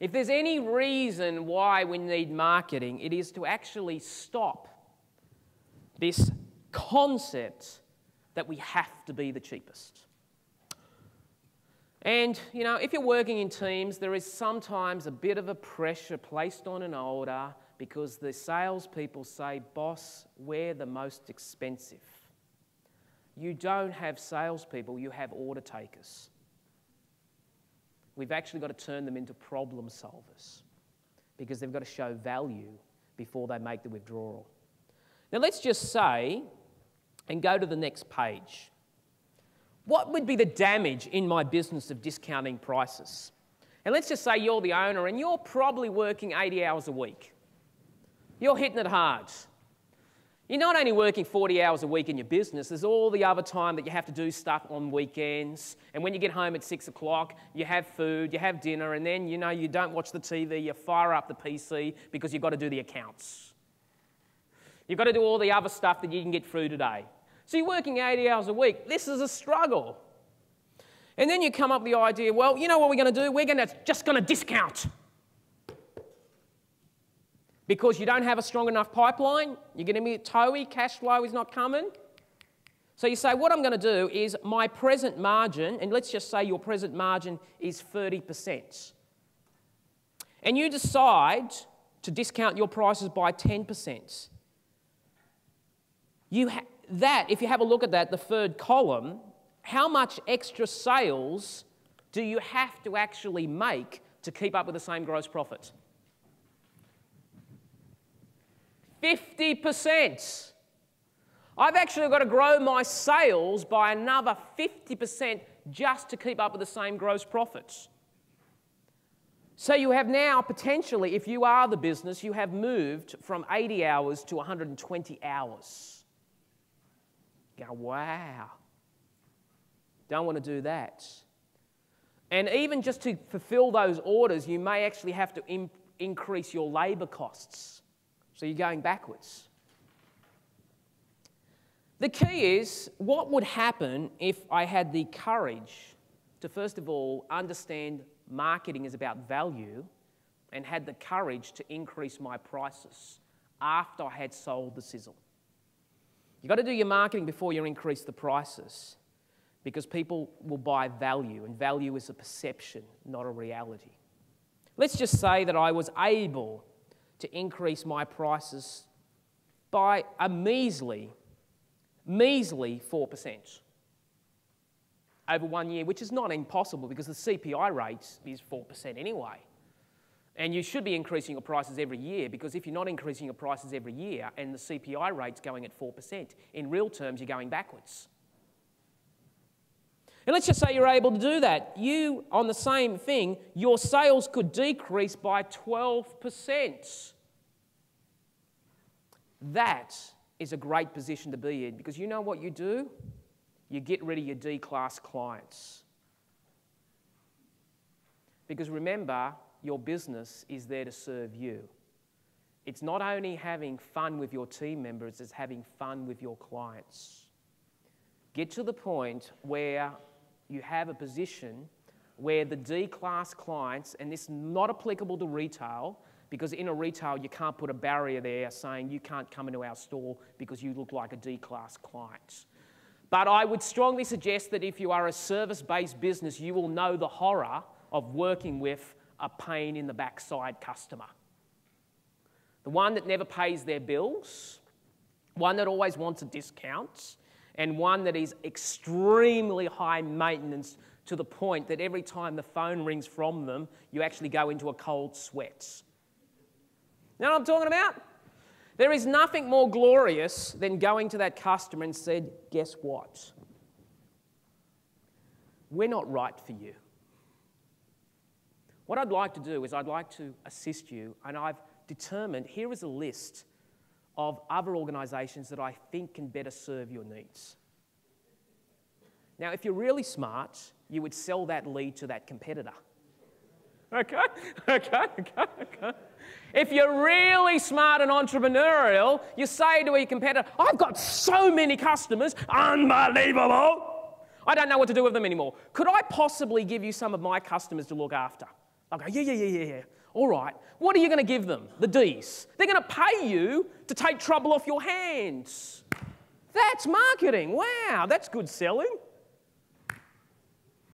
If there's any reason why we need marketing, it is to actually stop this concept that we have to be the cheapest. And, you know, if you're working in teams, there is sometimes a bit of a pressure placed on an order because the salespeople say, Boss, we're the most expensive. You don't have salespeople, you have order takers. We've actually got to turn them into problem solvers because they've got to show value before they make the withdrawal. Now, let's just say, and go to the next page. What would be the damage in my business of discounting prices? And let's just say you're the owner and you're probably working 80 hours a week. You're hitting it hard. You're not only working 40 hours a week in your business, there's all the other time that you have to do stuff on weekends. And when you get home at six o'clock, you have food, you have dinner, and then you know you don't watch the TV, you fire up the PC because you've got to do the accounts. You've got to do all the other stuff that you can get through today. So you're working 80 hours a week. This is a struggle. And then you come up with the idea, well, you know what we're going to do? We're going to just going to discount because you don't have a strong enough pipeline, you're going to be toey, cash flow is not coming. So you say, what I'm going to do is my present margin, and let's just say your present margin is 30%. And you decide to discount your prices by 10%. You ha- that, if you have a look at that, the third column, how much extra sales do you have to actually make to keep up with the same gross profit? 50%. I've actually got to grow my sales by another 50% just to keep up with the same gross profits. So you have now potentially, if you are the business, you have moved from 80 hours to 120 hours. Go, wow. Don't want to do that. And even just to fulfill those orders, you may actually have to in- increase your labour costs. So you're going backwards. The key is what would happen if I had the courage to, first of all, understand marketing is about value and had the courage to increase my prices after I had sold the sizzle. You've got to do your marketing before you increase the prices because people will buy value, and value is a perception, not a reality. Let's just say that I was able to increase my prices by a measly, measly 4% over one year, which is not impossible because the CPI rate is 4% anyway. And you should be increasing your prices every year because if you're not increasing your prices every year and the CPI rate's going at 4%, in real terms, you're going backwards. And let's just say you're able to do that. You, on the same thing, your sales could decrease by 12%. That is a great position to be in because you know what you do? You get rid of your D class clients. Because remember, your business is there to serve you. It's not only having fun with your team members, it's having fun with your clients. Get to the point where you have a position where the D class clients, and this is not applicable to retail, because in a retail you can't put a barrier there saying you can't come into our store because you look like a D class client. But I would strongly suggest that if you are a service based business, you will know the horror of working with a pain in the backside customer. The one that never pays their bills, one that always wants a discount, and one that is extremely high maintenance to the point that every time the phone rings from them, you actually go into a cold sweat. You know what I'm talking about? There is nothing more glorious than going to that customer and said, guess what? We're not right for you. What I'd like to do is I'd like to assist you, and I've determined here is a list of other organisations that I think can better serve your needs. Now, if you're really smart, you would sell that lead to that competitor. Okay, okay, okay, okay. If you're really smart and entrepreneurial, you say to your competitor, I've got so many customers, unbelievable. I don't know what to do with them anymore. Could I possibly give you some of my customers to look after? I go, yeah, yeah, yeah, yeah, yeah. All right. What are you going to give them? The D's. They're going to pay you to take trouble off your hands. That's marketing. Wow, that's good selling.